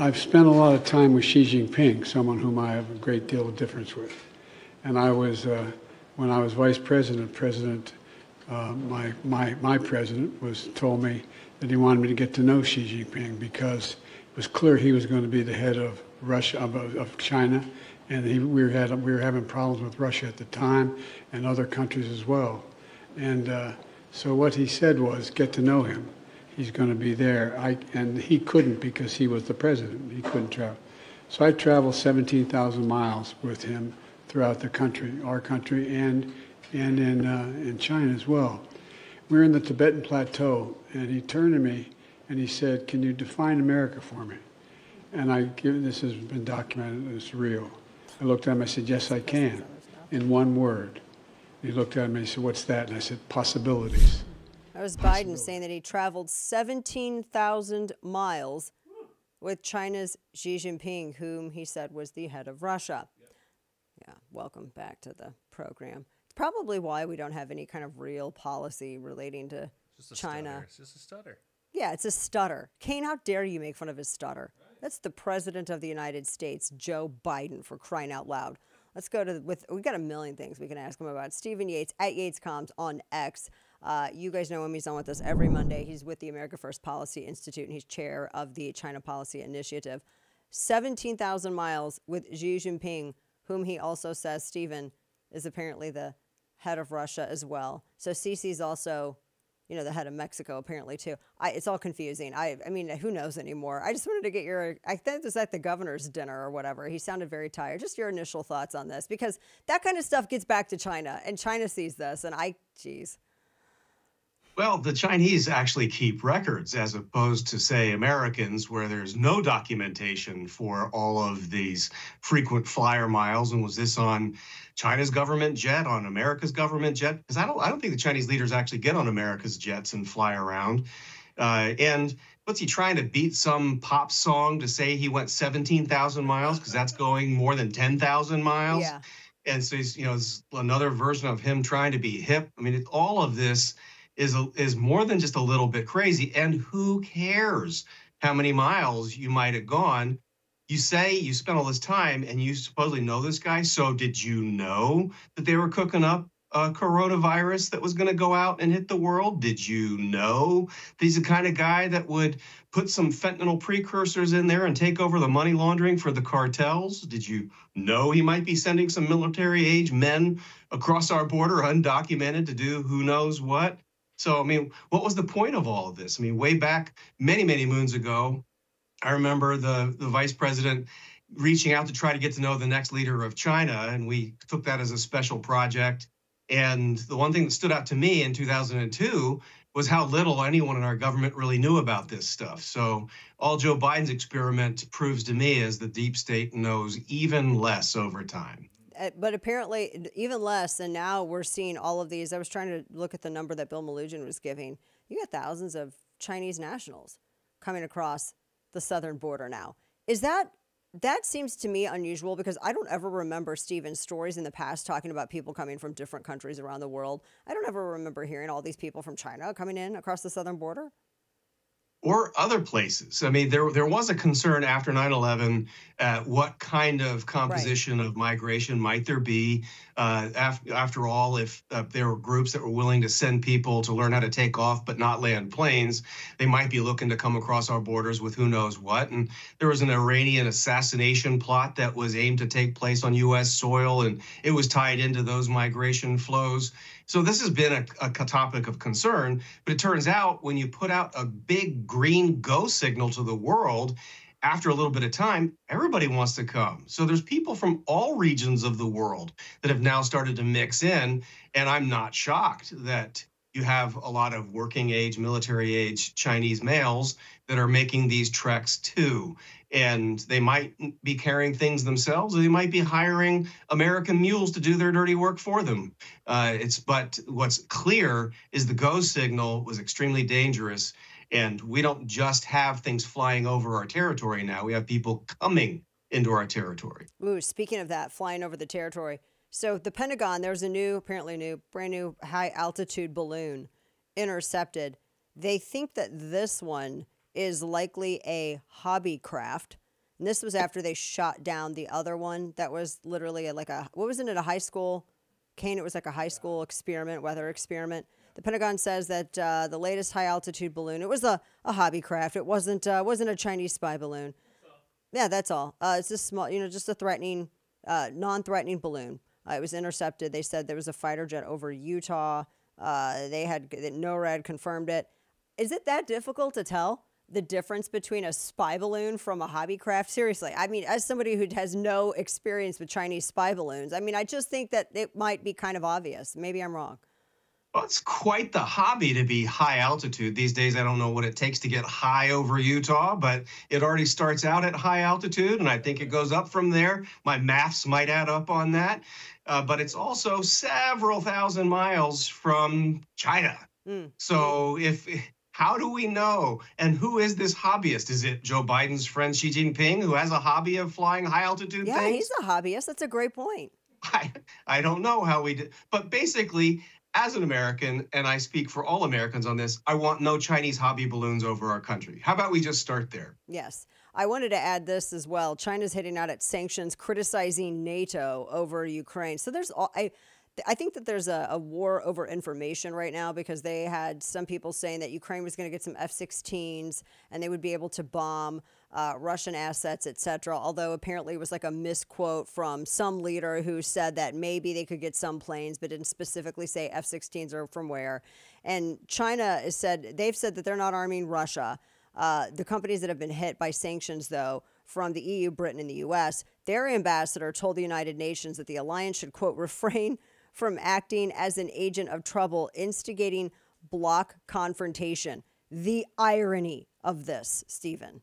I've spent a lot of time with Xi Jinping, someone whom I have a great deal of difference with. And I was, uh, when I was vice president, President, uh, my, my, my president was told me that he wanted me to get to know Xi Jinping because it was clear he was going to be the head of Russia, of, of China, and he, we, had, we were having problems with Russia at the time and other countries as well. And uh, so what he said was, get to know him he's going to be there. I, and he couldn't because he was the president. He couldn't travel. So I traveled 17,000 miles with him throughout the country, our country, and, and in, uh, in China as well. We were in the Tibetan Plateau, and he turned to me and he said, Can you define America for me? And I give this has been documented, it's real. I looked at him, I said, Yes, I can, in one word. He looked at me and he said, What's that? And I said, Possibilities. That was Biden saying that he traveled 17,000 miles with China's Xi Jinping, whom he said was the head of Russia. Yeah, welcome back to the program. It's probably why we don't have any kind of real policy relating to China. Stutter. It's just a stutter. Yeah, it's a stutter. Kane, how dare you make fun of his stutter? That's the president of the United States, Joe Biden, for crying out loud. Let's go to with we got a million things we can ask him about. Stephen Yates at YatesComms on X. Uh, you guys know him. He's on with us every Monday. He's with the America First Policy Institute, and he's chair of the China Policy Initiative. 17,000 miles with Xi Jinping, whom he also says, Stephen, is apparently the head of Russia as well. So Sisi's also, you know, the head of Mexico apparently too. I, it's all confusing. I, I mean, who knows anymore? I just wanted to get your, I think it was at the governor's dinner or whatever. He sounded very tired. Just your initial thoughts on this, because that kind of stuff gets back to China, and China sees this, and I, geez. Well, the Chinese actually keep records as opposed to, say, Americans, where there's no documentation for all of these frequent flyer miles. And was this on China's government jet, on America's government jet? Because I don't, I don't think the Chinese leaders actually get on America's jets and fly around. Uh, and what's he trying to beat some pop song to say he went 17,000 miles? Because that's going more than 10,000 miles. Yeah. And so he's, you know, it's another version of him trying to be hip. I mean, it, all of this is is more than just a little bit crazy. And who cares how many miles you might have gone? You say you spent all this time and you supposedly know this guy. So did you know that they were cooking up a coronavirus that was going to go out and hit the world? Did you know he's the kind of guy that would put some fentanyl precursors in there and take over the money laundering for the cartels? Did you know he might be sending some military age men across our border undocumented to do who knows what? So, I mean, what was the point of all of this? I mean, way back many, many moons ago, I remember the, the vice president reaching out to try to get to know the next leader of China, and we took that as a special project. And the one thing that stood out to me in 2002 was how little anyone in our government really knew about this stuff. So, all Joe Biden's experiment proves to me is the deep state knows even less over time. Uh, but apparently even less. And now we're seeing all of these. I was trying to look at the number that Bill Melugin was giving. You got thousands of Chinese nationals coming across the southern border now. Is that that seems to me unusual because I don't ever remember Stephen's stories in the past talking about people coming from different countries around the world. I don't ever remember hearing all these people from China coming in across the southern border or other places. I mean, there there was a concern after 9/11 uh, what kind of composition right. of migration might there be. Uh, after, after all, if uh, there were groups that were willing to send people to learn how to take off but not land planes, they might be looking to come across our borders with who knows what. And there was an Iranian assassination plot that was aimed to take place on U.S. soil, and it was tied into those migration flows. So this has been a, a, topic of concern, but it turns out when you put out a big green go signal to the world, after a little bit of time, everybody wants to come. So there's people from all regions of the world that have now started to mix in, and I'm not shocked that you have a lot of working age, military age Chinese males that are making these treks too and they might be carrying things themselves or they might be hiring american mules to do their dirty work for them. Uh, it's but what's clear is the go signal was extremely dangerous and we don't just have things flying over our territory now. We have people coming into our territory. Ooh, speaking of that flying over the territory. So the pentagon there's a new apparently new brand new high altitude balloon intercepted. They think that this one is likely a hobby craft And this was after they shot down the other one that was literally like a what was it a high school? Kane, it was like a high school experiment, weather experiment. The Pentagon says that uh, the latest high altitude balloon, it was a, a hobby craft. It wasn't uh, wasn't a Chinese spy balloon. Yeah, that's all. Uh, it's just small, you know, just a threatening, uh, non-threatening balloon. Uh, it was intercepted. They said there was a fighter jet over Utah. Uh, they had NORAD confirmed it. Is it that difficult to tell the difference between a spy balloon from a hobby craft? Seriously, I mean, as somebody who has no experience with Chinese spy balloons, I mean, I just think that it might be kind of obvious. Maybe I'm wrong. Well, it's quite the hobby to be high altitude. These days, I don't know what it takes to get high over Utah, but it already starts out at high altitude, and I think it goes up from there. My maths might add up on that. Uh, but it's also several thousand miles from China. Mm. So if how do we know? And who is this hobbyist? Is it Joe Biden's friend Xi Jinping who has a hobby of flying high altitude yeah, things? he's a hobbyist. That's a great point. I, I don't know how we did, but basically, as an American, and I speak for all Americans on this, I want no Chinese hobby balloons over our country. How about we just start there? Yes. I wanted to add this as well. China's hitting out at sanctions, criticizing NATO over Ukraine. So there's all I I think that there's a, a, war over information right now because they had some people saying that Ukraine was going to get some F-16s and they would be able to bomb uh, Russian assets, etc. Although apparently it was like a misquote from some leader who said that maybe they could get some planes, but didn't specifically say F-16s or from where. And China has said they've said that they're not arming Russia. Uh, the companies that have been hit by sanctions, though, from the EU, Britain, and the US, their ambassador told the United Nations that the alliance should, quote, refrain from acting as an agent of trouble, instigating bloc confrontation. The irony of this, Stephen.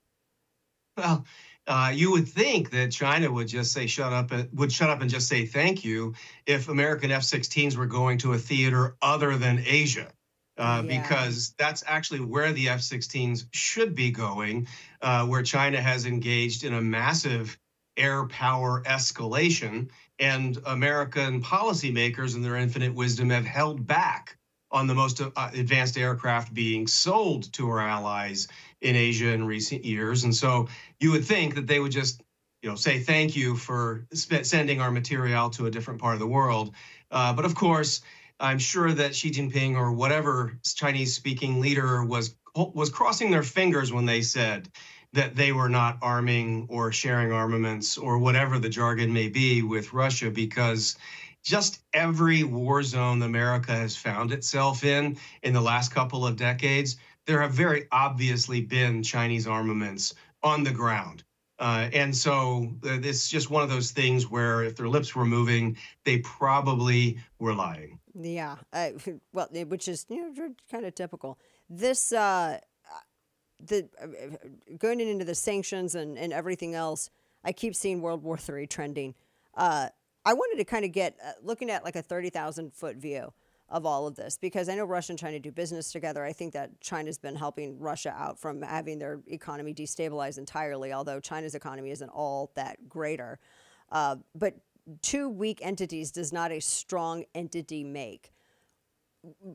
Well, uh, you would think that China would just say shut up, and, would shut up and just say thank you if American F-16s were going to a theater other than Asia. Uh, yeah. Because that's actually where the F 16s should be going, uh, where China has engaged in a massive air power escalation. And American policymakers, in their infinite wisdom, have held back on the most uh, advanced aircraft being sold to our allies in Asia in recent years. And so you would think that they would just, you know, say thank you for sending our material to a different part of the world. Uh, but of course, I'm sure that Xi Jinping or whatever Chinese-speaking leader was was crossing their fingers when they said that they were not arming or sharing armaments or whatever the jargon may be with Russia because just every war zone America has found itself in in the last couple of decades, there have very obviously been Chinese armaments on the ground. Uh, and so uh, it's just one of those things where if their lips were moving, they probably were lying. Yeah, well, which is you know kind of typical. This uh, the uh, going into the sanctions and, and everything else. I keep seeing World War III trending. Uh, I wanted to kind of get uh, looking at like a 30,000 foot view of all of this because I know Russia and China do business together. I think that China's been helping Russia out from having their economy destabilized entirely, although China's economy isn't all that greater. Uh, but two weak entities does not a strong entity make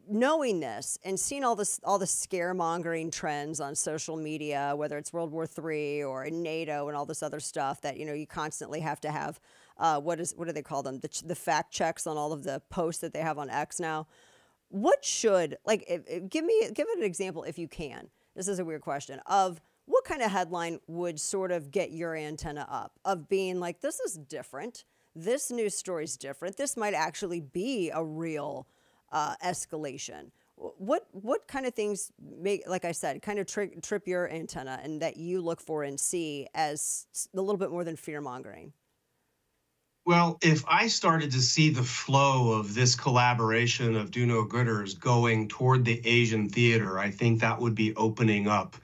knowing this and seeing all this all the scaremongering trends on social media, whether it's World War III or NATO and all this other stuff that you know you constantly have to have. Uh, what is what do they call them? The, the fact checks on all of the posts that they have on X now. What should like if, if, give me give it an example if you can. This is a weird question of what kind of headline would sort of get your antenna up of being like this is different. This news story is different. This might actually be a real uh, escalation. What what kind of things make, like I said, kind of tri- trip your antenna and that you look for and see as a little bit more than fear mongering? Well, if I started to see the flow of this collaboration of do no gooders going toward the Asian theater, I think that would be opening up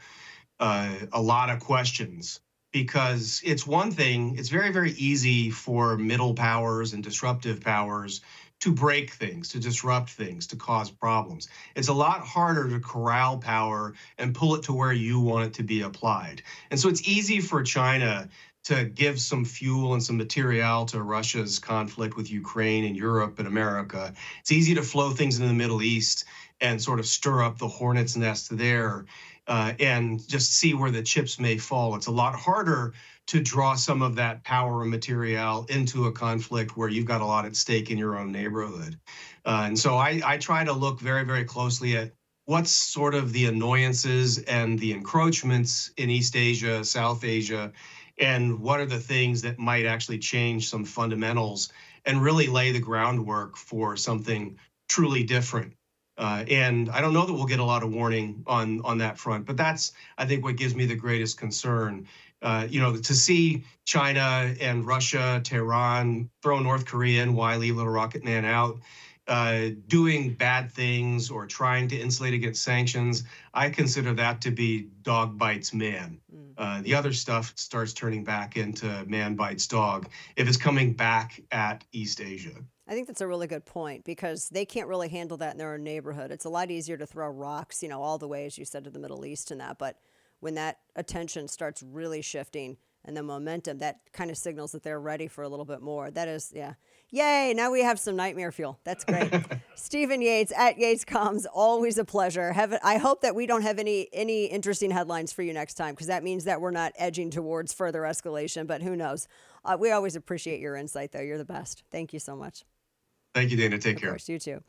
uh, a lot of questions because it's one thing, it's very, very easy for middle powers and disruptive powers to break things, to disrupt things, to cause problems. It's a lot harder to corral power and pull it to where you want it to be applied. And so it's easy for China to give some fuel and some material to Russia's conflict with Ukraine and Europe and America. It's easy to flow things into the Middle East and sort of stir up the hornet's nest there. Uh, and just see where the chips may fall. It's a lot harder to draw some of that power and material into a conflict where you've got a lot at stake in your own neighborhood. Uh, and so I, I try to look very, very closely at what's sort of the annoyances and the encroachments in East Asia, South Asia, and what are the things that might actually change some fundamentals and really lay the groundwork for something truly different. Uh, and I don't know that we'll get a lot of warning on on that front, but that's I think what gives me the greatest concern. Uh, you know, to see China and Russia, Tehran throw North Korea and why Little Rocket Man out, uh, doing bad things or trying to insulate against sanctions, I consider that to be dog bites man. Mm. Uh, the other stuff starts turning back into man bites dog if it's coming back at East Asia. I think that's a really good point because they can't really handle that in their own neighborhood. It's a lot easier to throw rocks, you know, all the way, as you said, to the Middle East and that. But when that attention starts really shifting and the momentum, that kind of signals that they're ready for a little bit more. That is, yeah. Yay, now we have some nightmare fuel. That's great. Stephen Yates at Yates Comms, always a pleasure. Have, I hope that we don't have any any interesting headlines for you next time because that means that we're not edging towards further escalation, but who knows. Uh, we always appreciate your insight, though. You're the best. Thank you so much. Thank you, Dana. Take of care. Course, you too.